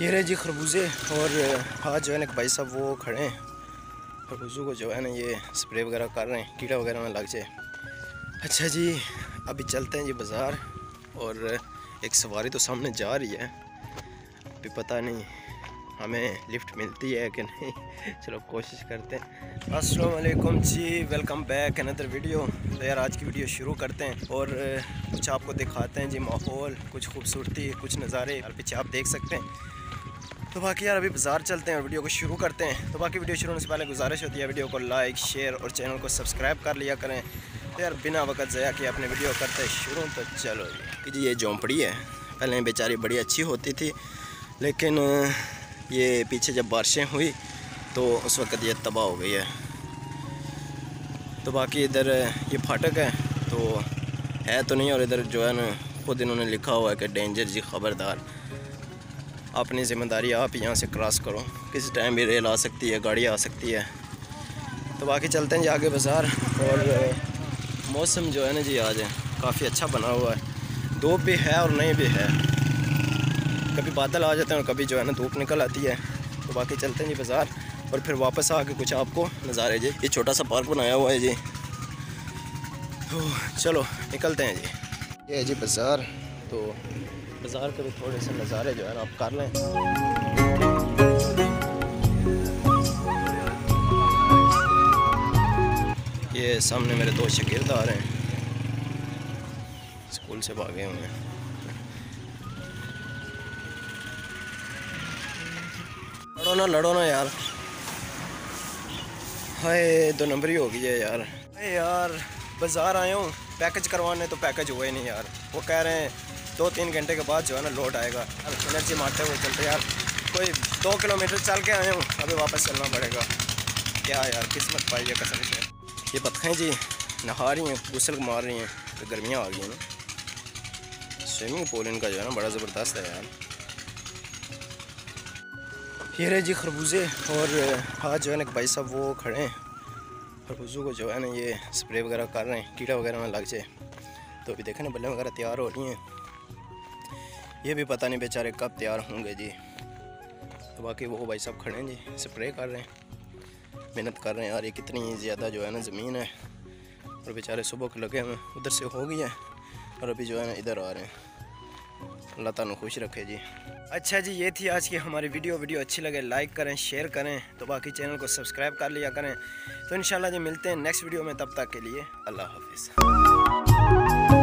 ये रहे जी खरबूजे और आज जो है ना भाई साहब वो खड़े हैं। खरबूजों को जो है ना ये स्प्रे वगैरह कर रहे हैं, कीड़ा वगैरह ना लग जाए। अच्छा जी, अभी चलते हैं जी बाज़ार और एक सवारी तो सामने जा रही है। अभी पता नहीं हमें लिफ्ट मिलती है कि नहीं? चलो कोशिश करते हैं। अस्सलाम वालेकुम जी वेलकम बैक अनदर वीडियो तो यार आज की वीडियो शुरू करते हैं और कुछ आपको दिखाते हैं जी माहौल, कुछ खूबसूरती, कुछ नज़ारे। यार पीछे आप देख सकते हैं। तो बाकी यार अभी बाज़ार चलते हैं और वीडियो को शुरू करते हैं। तो बाकी वीडियो शुरू होने से पहले गुजारिश होती है वीडियो को लाइक शेयर और चैनल को सब्सक्राइब कर लिया करें। तो यार बिना वक्त ज़या कि अपने वीडियो करते शुरू। तो चलो जी, ये झोंपड़ी है। पहले बेचारी बड़ी अच्छी होती थी, लेकिन ये पीछे जब बारिशें हुई तो उस वक्त ये तबाह हो गई है। तो बाकी इधर, ये फाटक है तो है तो नहीं, और इधर जो है ना, खुद इन्होंने लिखा हुआ है कि डेंजर जी ख़बरदार। अपनी ज़िम्मेदारी आप यहाँ से क्रॉस करो। किसी टाइम भी रेल आ सकती है, गाड़ी आ सकती है। तो बाकी चलते हैं जी आगे बाज़ार, और मौसम जो है ना जी आज काफ़ी अच्छा बना हुआ है। धूप भी है और नहीं भी है। कभी बादल आ जाते हैं और कभी जो है ना धूप निकल आती है तो बाकी चलते हैं जी बाज़ार और फिर वापस आके कुछ आपको नज़ारे जी। ये छोटा सा पार्क बनाया हुआ है जी। तो चलो, निकलते हैं जी। ये है जी बाज़ार तो बाज़ार के भी थोड़े से नज़ारे जो है ना आप कर लें। ये सामने मेरे दो शकीरद आ रहे हैं। स्कूल से भागे हुए हैं। लड़ो ना लड़ो ना यार। हाय, दो नंबर ही हो गई है यार। अरे यार, बाज़ार आए हूँ। पैकेज करवाने तो पैकेज हुए नहीं यार। वो कह रहे हैं दो तीन घंटे के बाद जो है ना लोड आएगा। अब एनर्जी मारते हुए चलते यार। कोई दो किलोमीटर चल के आए हूँ। अभी वापस चलना पड़ेगा। क्या यार, किस्मत पाई है कसम से। ये बतखें जी, नहा रही हैं, गुसल मार रही हैं। तो गर्मियाँ आ गई हैं स्विमिंग पूल इनका जो है ना बड़ा ज़बरदस्त है यार। ये रहे जी खरबूजे और आज जो है ना भाई साहब वो खड़े हैं। खरबूजों को जो है ना ये स्प्रे वगैरह कर रहे हैं, कीड़ा वगैरह ना लग जाए। तो अभी देखें ना बल्ले वगैरह तैयार हो रही हैं। ये भी पता नहीं बेचारे कब तैयार होंगे जी। तो बाकी वो भाई साहब खड़े हैं जी, स्प्रे कर रहे हैं। मेहनत कर रहे हैं यार, ये कितनी ज़्यादा जो है ना ज़मीन है। और बेचारे सुबह को लगे हमें उधर से हो गई है और अभी जो है ना इधर आ रहे हैं। अल्लाह तुम खुश रखे जी। अच्छा जी, ये थी आज की हमारी वीडियो। वीडियो अच्छी लगे लाइक करें शेयर करें तो बाकी चैनल को सब्सक्राइब कर लिया करें। तो इन जी, मिलते हैं नेक्स्ट वीडियो में, तब तक के लिए अल्लाह हाफिज़।